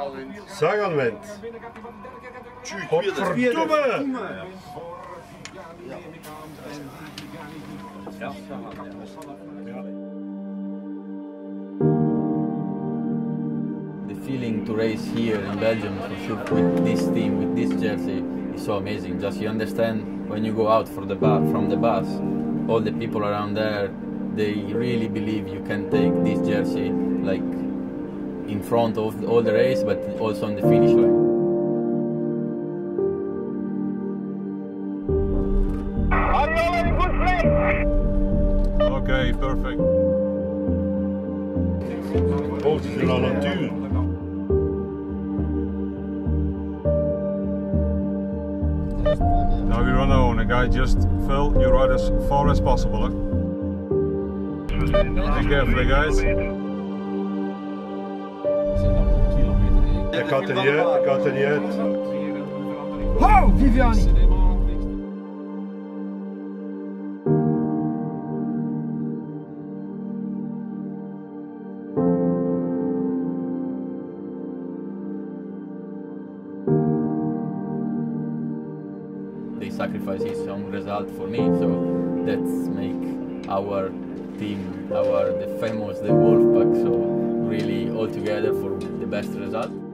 Zaganwind. Godverdomme! The feeling to race here in Belgium for sure with this team, with this jersey, is so amazing. Just you understand when you go out for the from the bus, all the people around there, they really believe you can take this jersey like in front of all the race, but also on the finish line. Okay, perfect. Het. Now we run our own, guy. Just fill your ride as far as possible. Huh? Be careful, guys. Ik had er niet uit, ik had er niet. Ho, Viviani! They sacrifice his own result for me, so that's make our team, our the famous the Wolfpack, so really all together for the best result.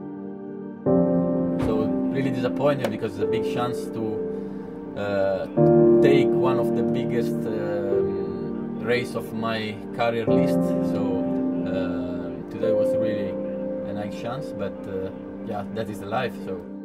Really disappointed because it's a big chance to uh, take one of the biggest um, race of my career list. So uh, today was really a nice chance, but uh, yeah, that is the life. So.